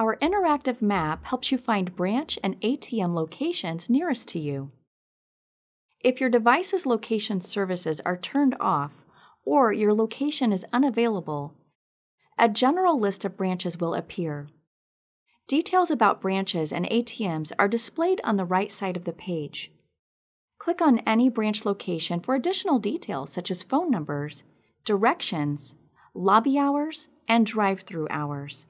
Our interactive map helps you find branch and ATM locations nearest to you. If your device's location services are turned off or your location is unavailable, a general list of branches will appear. Details about branches and ATMs are displayed on the right side of the page. Click on any branch location for additional details such as phone numbers, directions, lobby hours, and drive through hours.